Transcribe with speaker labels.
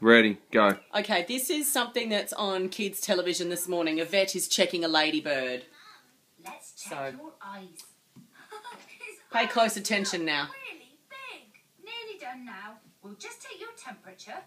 Speaker 1: Ready, go.
Speaker 2: Okay, this is something that's on kids' television this morning. A vet is checking a ladybird.
Speaker 3: Let's check
Speaker 2: So-
Speaker 3: your eyes.
Speaker 2: Pay close attention now.
Speaker 3: Really big. Nearly done now. We'll just take your temperature.